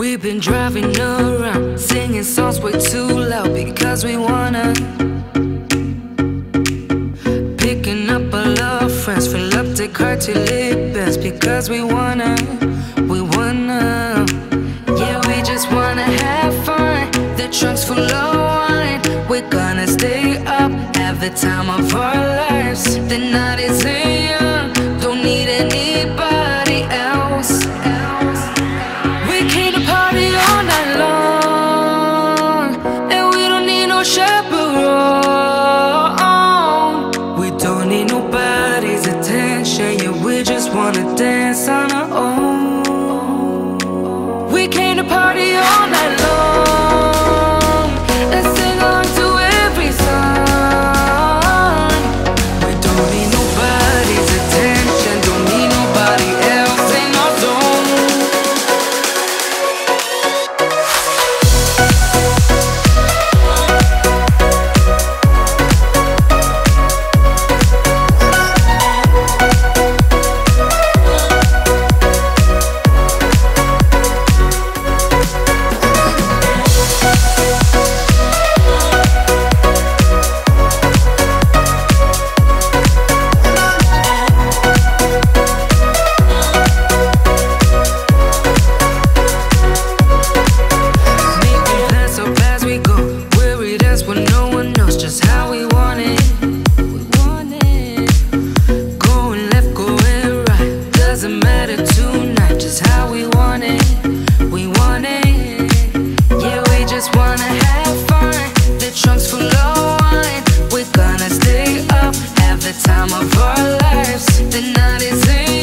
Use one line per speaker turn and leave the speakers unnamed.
We've been driving around, singing songs way too loud because we wanna. Picking up all our friends, fill up the car till it bends because we wanna. We wanna. Yeah, we just wanna have fun. The trunk's full of wine. We're gonna stay up, have the time of our lives. The night is young, wanna matter tonight, just how we want it. We want it. Yeah, we just wanna have fun. The trunk's full of wine. We're gonna stay up, have the time of our lives. The night is in.